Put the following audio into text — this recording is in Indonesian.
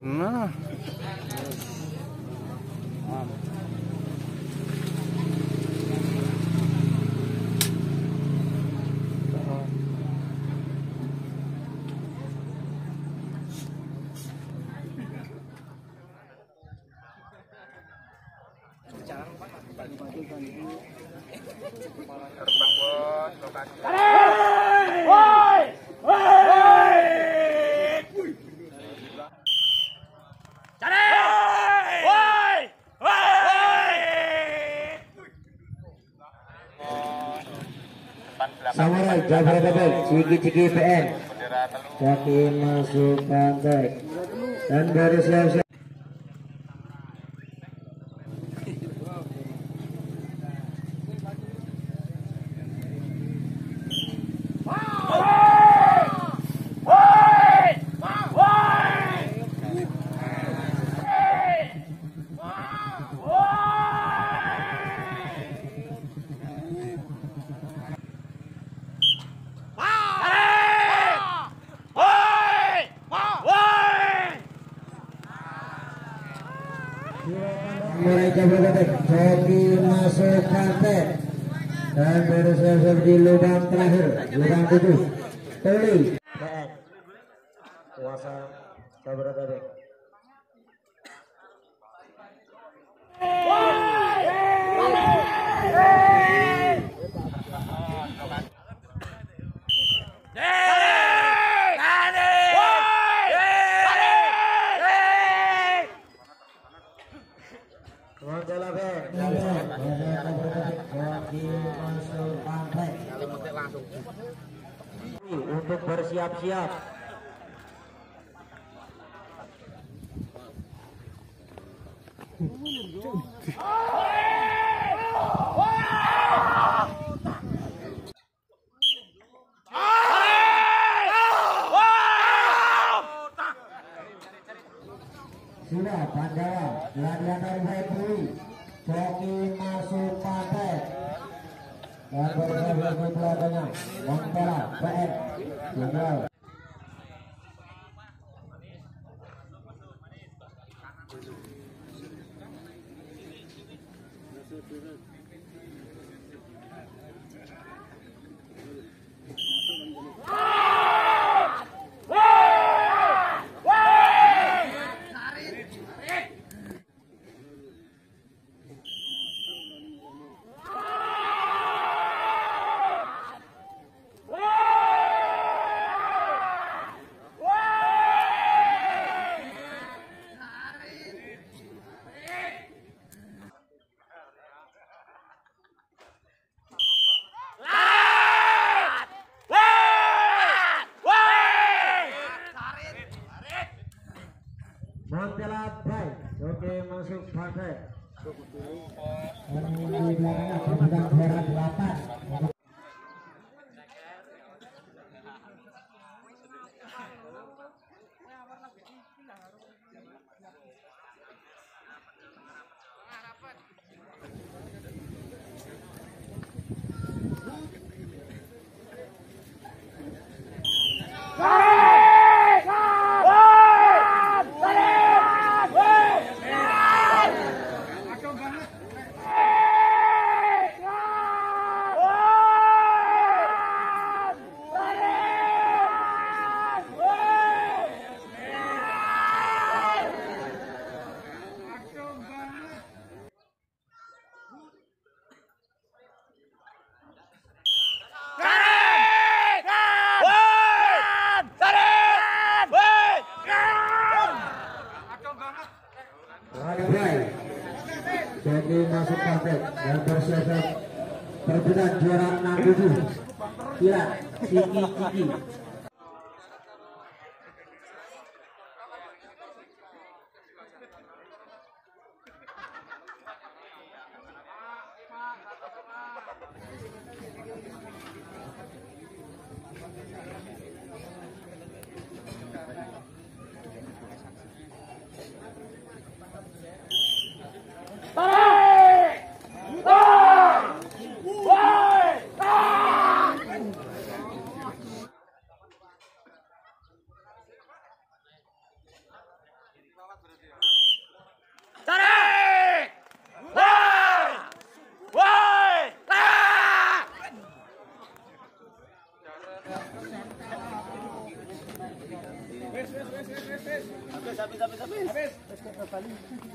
Nah. Terbang bos, lokasi. Dan baru siap-siap Jabodetabek kaki masuk dan di lubang terakhir lubang tujuh Tuli kuasa Jabodetabek Mandala Ben kaki masuk pantai untuk bersiap-siap. Sudah Pandawa Gladiator Februari Coki masuk pantai Dan bersahabat di belakangnya Montera PN Tinggal Montela masuk Jadi masuk target yang bersiap-siap terberat juara 67. Ya, Siki Kiki. Habis. Habis, habis, habis.